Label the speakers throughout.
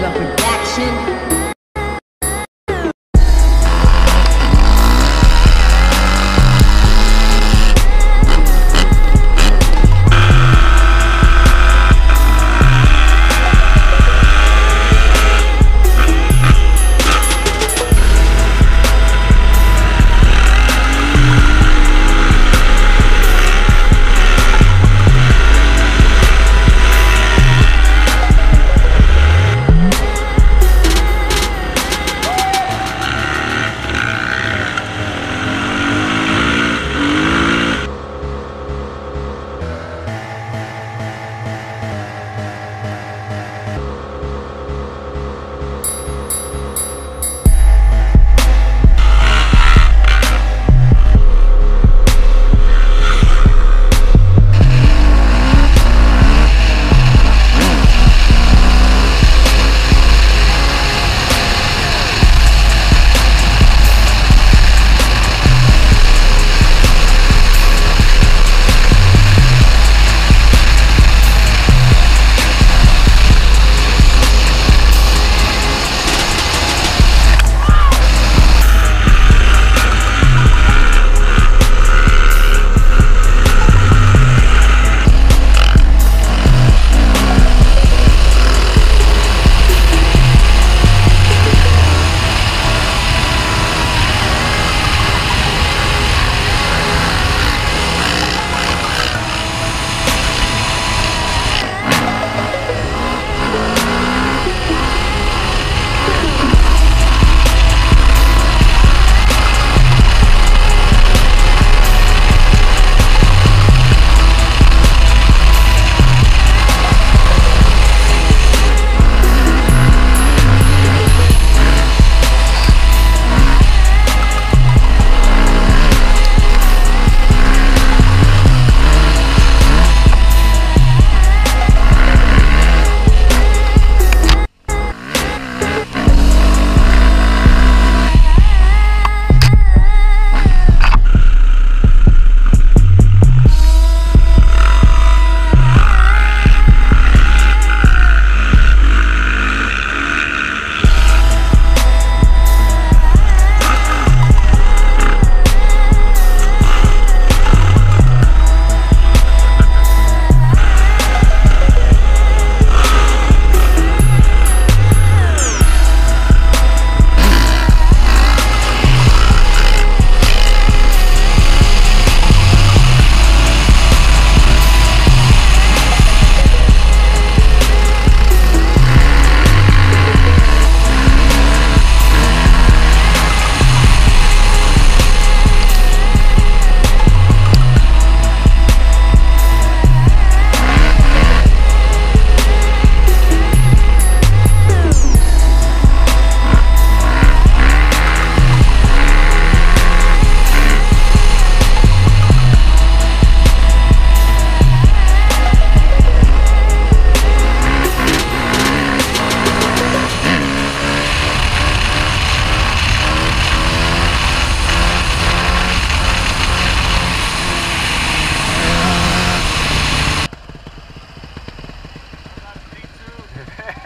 Speaker 1: The Production.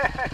Speaker 1: Ha ha ha.